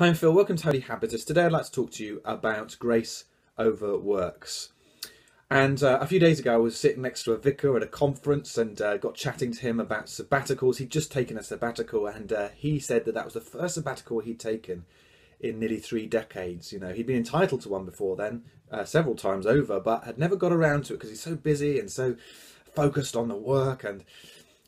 Hi, I'm Phil. Welcome to Holy Habitus. Today I'd like to talk to you about grace over works. And uh, a few days ago, I was sitting next to a vicar at a conference and uh, got chatting to him about sabbaticals. He'd just taken a sabbatical, and uh, he said that that was the first sabbatical he'd taken in nearly three decades. You know, he'd been entitled to one before then, uh, several times over, but had never got around to it because he's so busy and so focused on the work and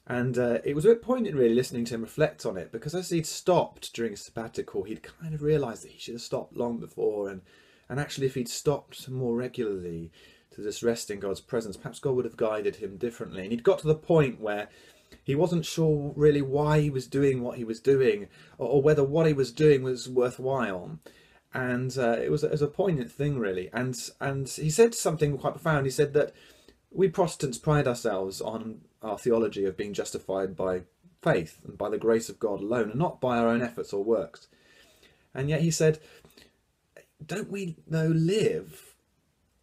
and uh, it was a bit poignant, really, listening to him reflect on it because as he'd stopped during his sabbatical, he'd kind of realised that he should have stopped long before. And, and actually, if he'd stopped more regularly to just rest in God's presence, perhaps God would have guided him differently. And he'd got to the point where he wasn't sure really why he was doing what he was doing or, or whether what he was doing was worthwhile. And uh, it, was, it was a poignant thing, really. And, and he said something quite profound. He said that we Protestants pride ourselves on our theology of being justified by faith and by the grace of God alone, and not by our own efforts or works. And yet he said, Don't we though live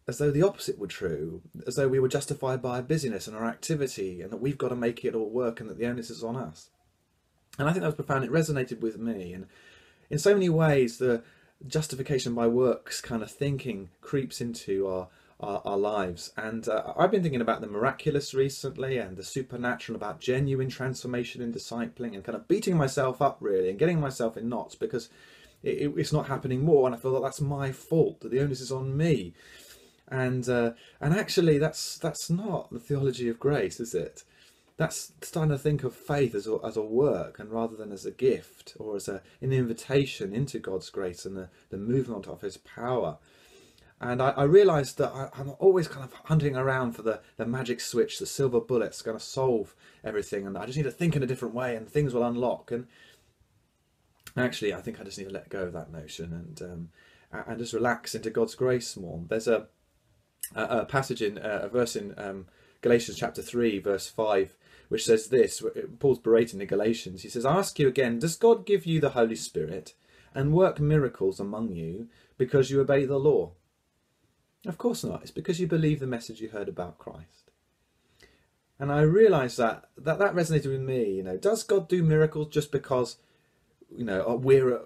as though the opposite were true, as though we were justified by our busyness and our activity, and that we've got to make it all work and that the onus is on us? And I think that was profound. It resonated with me. And in so many ways, the justification by works kind of thinking creeps into our our, our lives. And uh, I've been thinking about the miraculous recently and the supernatural, about genuine transformation in discipling, and kind of beating myself up really and getting myself in knots because it, it's not happening more, and I feel that that's my fault. That the onus is on me. And uh, and actually, that's that's not the theology of grace, is it? That's starting to think of faith as a, as a work and rather than as a gift or as a, an invitation into God's grace and the, the movement of His power. And I, I realised that I, am always kind of hunting around for the, the magic switch, the silver bullets, going to solve everything. And I just need to think in a different way and things will unlock. And actually, I think I just need to let go of that notion and um, and just relax into God's grace more. There's a, a, a passage in uh, a verse in um, Galatians chapter 3, verse 5, which says this Paul's berating the Galatians. He says, I ask you again, does God give you the Holy Spirit and work miracles among you because you obey the law? Of course not. It's because you believe the message you heard about Christ. And I realised that, that that resonated with me. You know, does God do miracles just because, you know, we're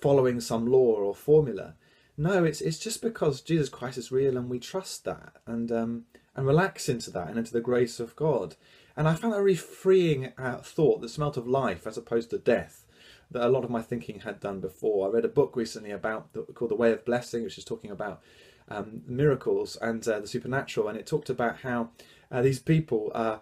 following some law or formula? No, it's it's just because Jesus Christ is real and we trust that and um, and relax into that and into the grace of God. And I found that a really freeing uh, thought that smelt of life as opposed to death that a lot of my thinking had done before. I read a book recently about the, called The Way of Blessing, which is talking about um, miracles and uh, the supernatural, and it talked about how uh, these people uh,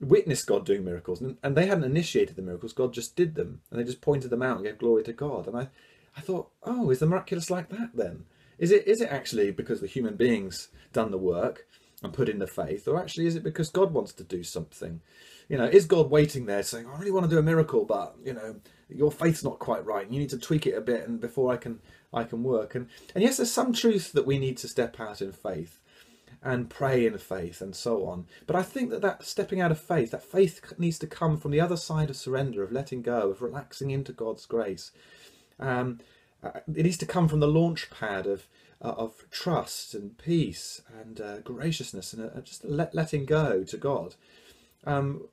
witnessed God doing miracles, and, and, they hadn't initiated the miracles. God just did them, and they just pointed them out and gave glory to God. And I, I thought, oh, is the miraculous like that then? Is it is it actually because the human beings done the work and put in the faith, or actually is it because God wants to do something? You know, is God waiting there saying, I really want to do a miracle, but you know, your faith's not quite right. You need to tweak it a bit, and before I can I can work. And and yes, there's some truth that we need to step out in faith and pray in faith and so on. But I think that that stepping out of faith, that faith needs to come from the other side of surrender, of letting go, of relaxing into God's grace. Um, uh, it needs to come from the launch pad of uh, of trust and peace and uh, graciousness and uh, just let, letting go to God. Um,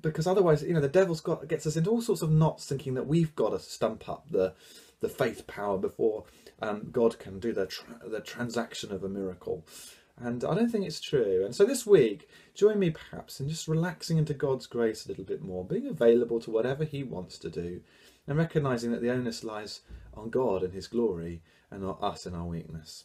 because otherwise, you know, the devil's got gets us into all sorts of knots, thinking that we've got to stump up the the faith power before um, God can do the tra- the transaction of a miracle. And I don't think it's true. And so this week, join me perhaps in just relaxing into God's grace a little bit more, being available to whatever He wants to do, and recognizing that the onus lies on God and His glory and not us in our weakness.